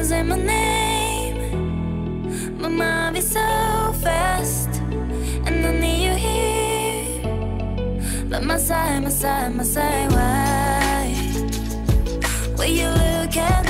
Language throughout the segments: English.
is in my name My mind is so fast And I need you here By my side, my side, my side, why? Will you look at me?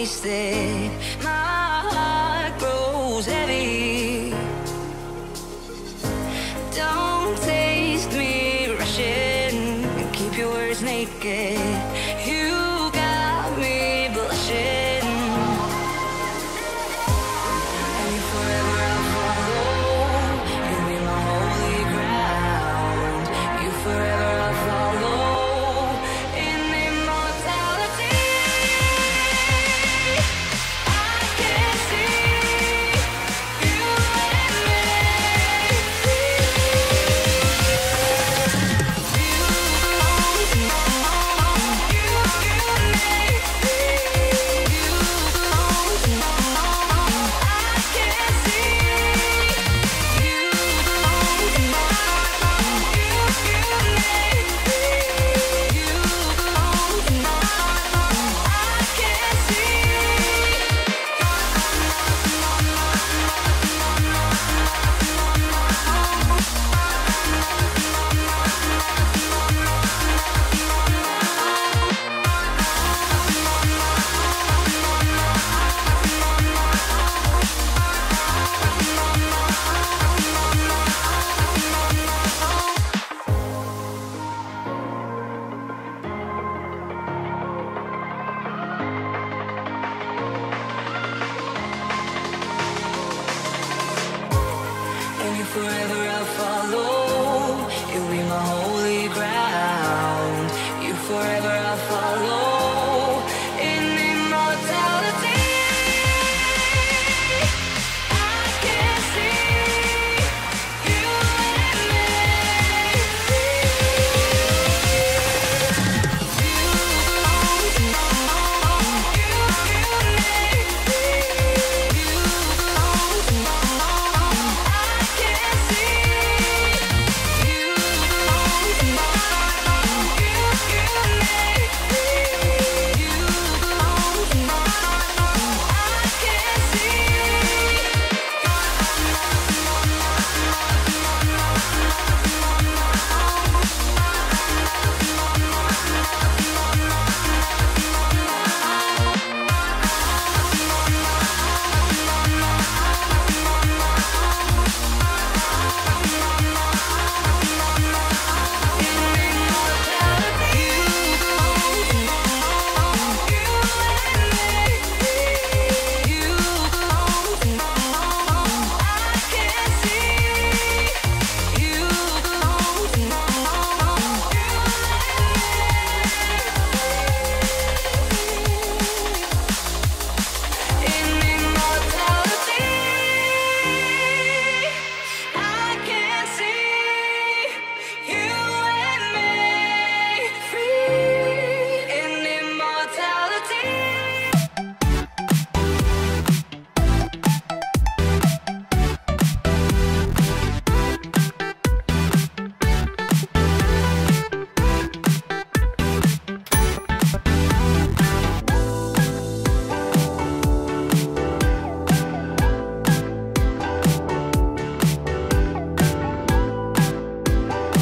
I'm